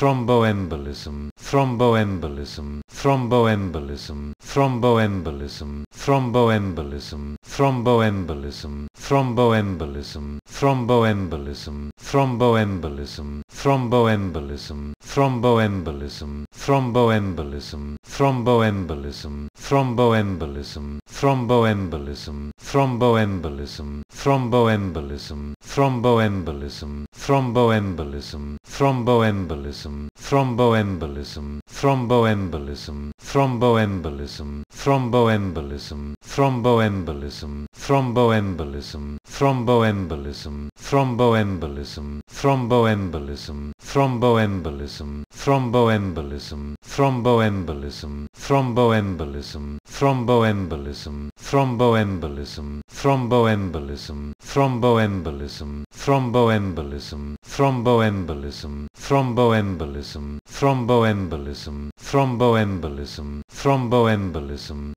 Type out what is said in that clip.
thromboembolism, thromboembolism, thromboembolism, thromboembolism, thromboembolism, thromboembolism, thromboembolism, thromboembolism, thromboembolism, thromboembolism, thromboembolism, thromboembolism, thromboembolism, thromboembolism, thromboembolism, thromboembolism, thromboembolism, thromboembolism, thromboembolism, thromboembolism, thromboembolism, thromboembolism, thromboembolism, thromboembolism, thromboembolism, thromboembolism, thromboembolism, thromboembolism, thromboembolism, thromboembolism, thromboembolism, thromboembolism, thromboembolism, thromboembolism, thromboembolism, thromboembolism, thromboembolism, thromboembolism, thromboembolism, thromboembolism, thromboembolism, thromboembolism, thromboembolism,